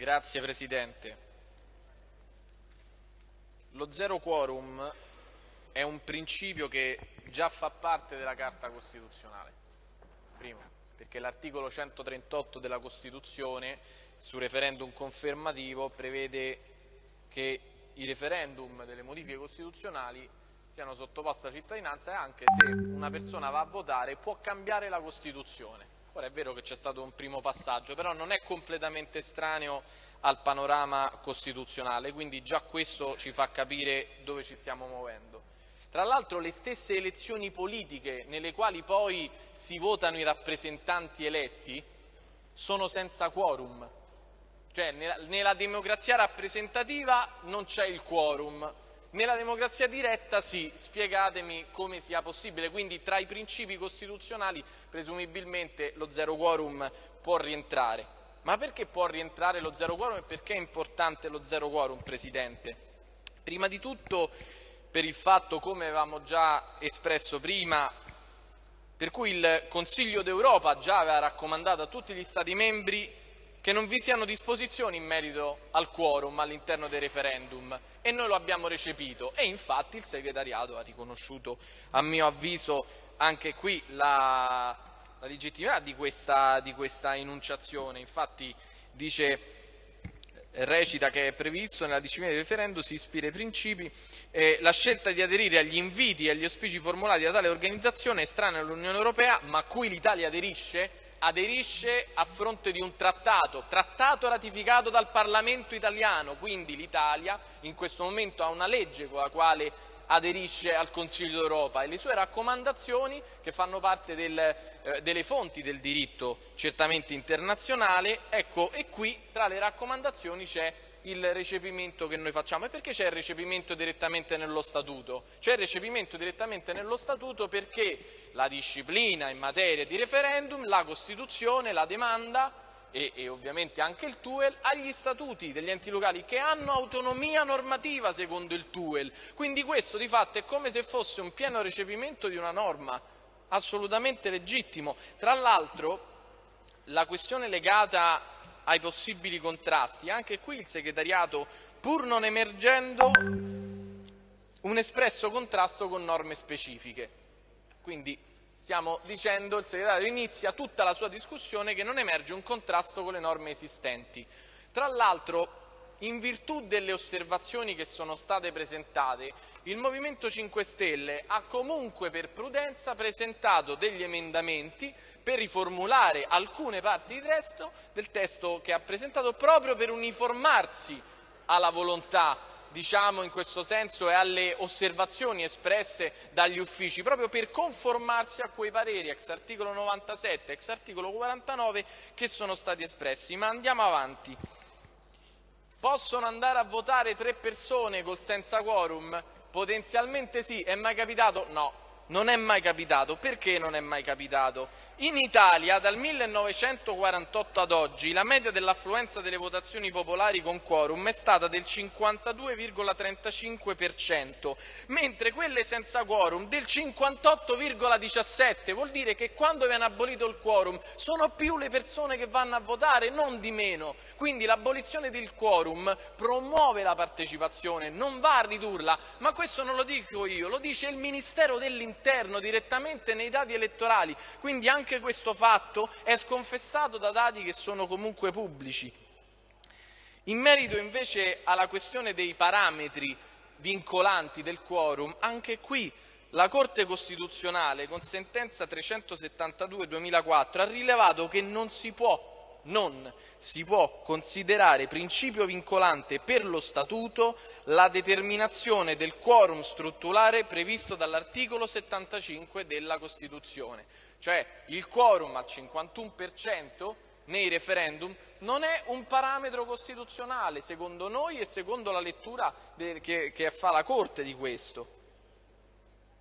Grazie Presidente. Lo zero quorum è un principio che già fa parte della Carta Costituzionale. Primo, perché l'articolo 138 della Costituzione sul referendum confermativo prevede che i referendum delle modifiche costituzionali siano sottoposti alla cittadinanza e anche se una persona va a votare può cambiare la Costituzione. Ora è vero che c'è stato un primo passaggio, però non è completamente estraneo al panorama costituzionale, quindi già questo ci fa capire dove ci stiamo muovendo. Tra l'altro le stesse elezioni politiche nelle quali poi si votano i rappresentanti eletti sono senza quorum, cioè nella, nella democrazia rappresentativa non c'è il quorum, nella democrazia diretta sì, spiegatemi come sia possibile, quindi tra i principi costituzionali presumibilmente lo zero quorum può rientrare. Ma perché può rientrare lo zero quorum e perché è importante lo zero quorum, Presidente? Prima di tutto per il fatto, come avevamo già espresso prima, per cui il Consiglio d'Europa già aveva raccomandato a tutti gli Stati membri che non vi siano disposizioni in merito al quorum all'interno dei referendum e noi lo abbiamo recepito e infatti il segretariato ha riconosciuto a mio avviso anche qui la, la legittimità di questa, di questa enunciazione, infatti dice recita che è previsto nella disciplina del referendum si ispira ai principi eh, la scelta di aderire agli inviti e agli auspici formulati da tale organizzazione estranea all'Unione Europea ma a cui l'Italia aderisce aderisce a fronte di un trattato, trattato ratificato dal Parlamento italiano, quindi l'Italia in questo momento ha una legge con la quale aderisce al Consiglio d'Europa e le sue raccomandazioni che fanno parte del, eh, delle fonti del diritto certamente internazionale, ecco, e qui tra le raccomandazioni c'è il recepimento che noi facciamo. E perché c'è il recepimento direttamente nello Statuto? C'è il recepimento direttamente nello Statuto perché la disciplina in materia di referendum, la Costituzione, la demanda e, e, ovviamente anche il TUEL agli statuti degli enti locali che hanno autonomia normativa secondo il TUEL. Quindi questo di fatto è come se fosse un pieno recepimento di una norma assolutamente legittimo. Tra l'altro la questione legata ai possibili contrasti. Anche qui il segretariato, pur non emergendo un espresso contrasto con norme specifiche. Quindi stiamo dicendo, il segretario inizia tutta la sua discussione che non emerge un contrasto con le norme esistenti. Tra l'altro, in virtù delle osservazioni che sono state presentate, il Movimento 5 Stelle ha comunque per prudenza presentato degli emendamenti per riformulare alcune parti di testo, del testo che ha presentato proprio per uniformarsi alla volontà diciamo in questo senso e alle osservazioni espresse dagli uffici, proprio per conformarsi a quei pareri ex articolo 97, ex articolo 49 che sono stati espressi. Ma andiamo avanti. Possono andare a votare tre persone col senza quorum? Potenzialmente sì. È mai capitato? No, non è mai capitato. Perché non è mai capitato? In Italia dal 1948 ad oggi la media dell'affluenza delle votazioni popolari con quorum è stata del 52,35%, mentre quelle senza quorum del 58,17%. Vuol dire che quando viene abolito il quorum sono più le persone che vanno a votare, non di meno. Quindi l'abolizione del quorum promuove la partecipazione, non va a ridurla, ma questo non lo dico io, lo dice il Ministero dell'Interno direttamente nei dati elettorali. Quindi anche questo fatto è sconfessato da dati che sono comunque pubblici. In merito invece alla questione dei parametri vincolanti del quorum, anche qui la Corte Costituzionale, con sentenza 372-2004, ha rilevato che non si può, non si può considerare principio vincolante per lo Statuto la determinazione del quorum strutturale previsto dall'articolo 75 della Costituzione. Cioè il quorum al 51% nei referendum non è un parametro costituzionale secondo noi e secondo la lettura che, che fa la Corte di questo.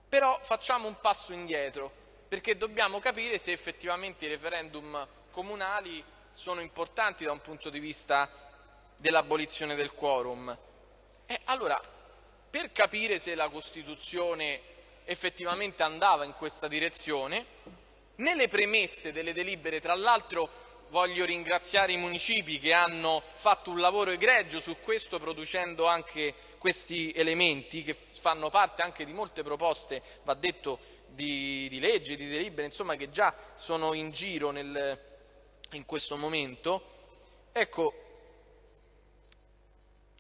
Però facciamo un passo indietro perché dobbiamo capire se effettivamente i referendum comunali sono importanti da un punto di vista dell'abolizione del quorum. E allora, per capire se la Costituzione effettivamente andava in questa direzione, nelle premesse delle delibere, tra l'altro voglio ringraziare i municipi che hanno fatto un lavoro egregio su questo, producendo anche questi elementi che fanno parte anche di molte proposte, va detto, di, di legge, di delibere, insomma, che già sono in giro nel, in questo momento. Ecco,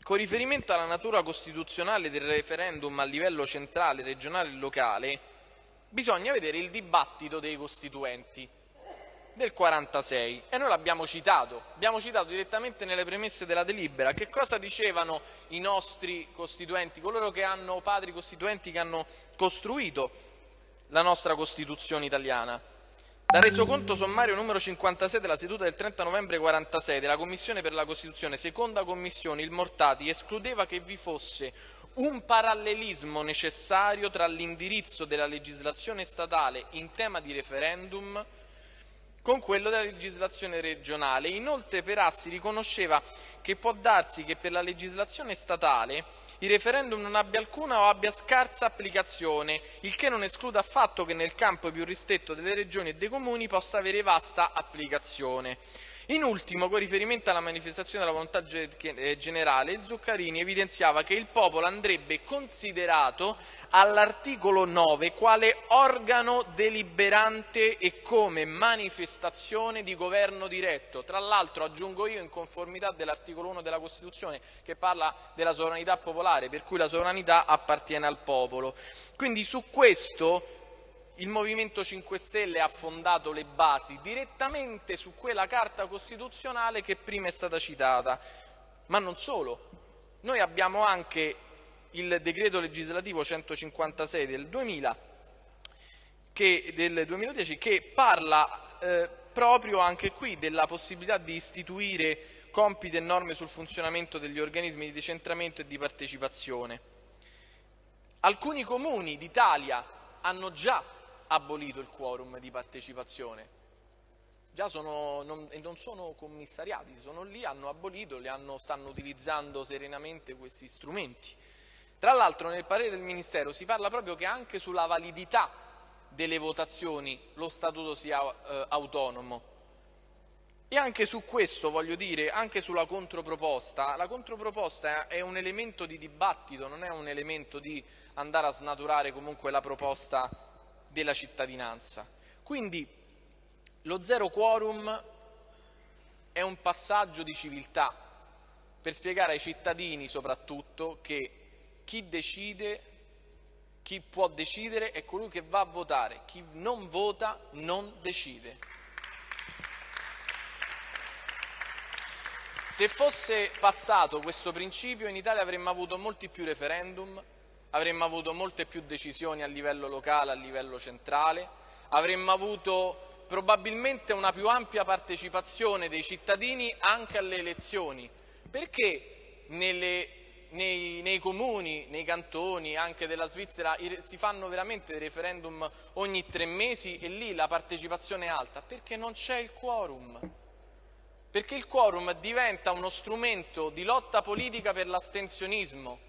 con riferimento alla natura costituzionale del referendum a livello centrale, regionale e locale, bisogna vedere il dibattito dei costituenti del 46 e noi l'abbiamo citato, abbiamo citato direttamente nelle premesse della delibera che cosa dicevano i nostri costituenti, coloro che hanno padri costituenti che hanno costruito la nostra Costituzione italiana. Dal resoconto sommario numero 56 della seduta del 30 novembre 46 della Commissione per la Costituzione, seconda commissione, il Mortati escludeva che vi fosse un parallelismo necessario tra l'indirizzo della legislazione statale in tema di referendum con quello della legislazione regionale. Inoltre Perassi riconosceva che può darsi che per la legislazione statale il referendum non abbia alcuna o abbia scarsa applicazione, il che non esclude affatto che nel campo più ristretto delle regioni e dei comuni possa avere vasta applicazione. In ultimo, con riferimento alla manifestazione della volontà eh, generale, Zuccarini evidenziava che il popolo andrebbe considerato all'articolo 9 quale organo deliberante e come manifestazione di governo diretto. Tra l'altro aggiungo io in conformità dell'articolo 1 della Costituzione che parla della sovranità popolare, per cui la sovranità appartiene al popolo. Quindi su questo il Movimento 5 Stelle ha fondato le basi direttamente su quella Carta Costituzionale che prima è stata citata. Ma non solo, noi abbiamo anche il decreto legislativo 156 del, 2000, che, del 2010 che parla eh, proprio anche qui della possibilità di istituire compiti e norme sul funzionamento degli organismi di decentramento e di partecipazione. Alcuni comuni d'Italia hanno già abolito il quorum di partecipazione. Già sono, non, non sono commissariati, sono lì, hanno abolito, hanno, stanno utilizzando serenamente questi strumenti. Tra l'altro nel parere del Ministero si parla proprio che anche sulla validità delle votazioni lo Statuto sia eh, autonomo. E anche su questo voglio dire, anche sulla controproposta, la controproposta è un elemento di dibattito, non è un elemento di andare a snaturare comunque la proposta della cittadinanza. Quindi lo zero quorum è un passaggio di civiltà per spiegare ai cittadini soprattutto che chi decide, chi può decidere è colui che va a votare, chi non vota non decide. Se fosse passato questo principio in Italia avremmo avuto molti più referendum, avremmo avuto molte più decisioni a livello locale, a livello centrale, avremmo avuto probabilmente una più ampia partecipazione dei cittadini anche alle elezioni, perché nelle, nei, nei, comuni, nei cantoni, anche della Svizzera, si fanno veramente referendum ogni tre mesi e lì la partecipazione è alta? Perché non c'è il quorum. Perché il quorum diventa uno strumento di lotta politica per l'astensionismo,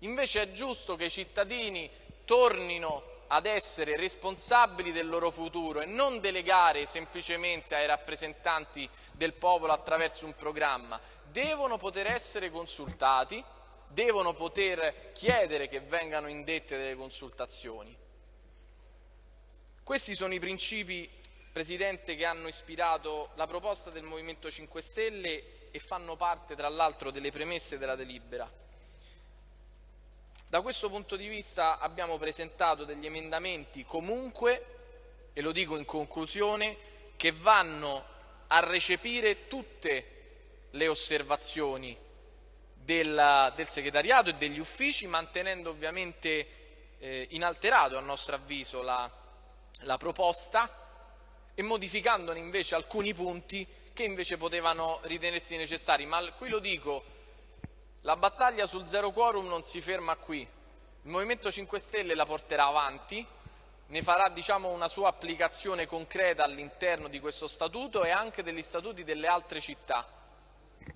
Invece è giusto che i cittadini tornino ad essere responsabili del loro futuro e non delegare semplicemente ai rappresentanti del popolo attraverso un programma. Devono poter essere consultati, devono poter chiedere che vengano indette delle consultazioni. Questi sono i principi, Presidente, che hanno ispirato la proposta del Movimento 5 Stelle e fanno parte, tra l'altro, delle premesse della delibera. Da questo punto di vista abbiamo presentato degli emendamenti comunque, e lo dico in conclusione, che vanno a recepire tutte le osservazioni del, del segretariato e degli uffici, mantenendo ovviamente eh, inalterato a nostro avviso la, la proposta e modificandone invece alcuni punti che invece potevano ritenersi necessari. Ma qui lo dico la battaglia sul zero quorum non si ferma qui. Il Movimento 5 Stelle la porterà avanti, ne farà diciamo, una sua applicazione concreta all'interno di questo statuto e anche degli statuti delle altre città.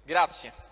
Grazie.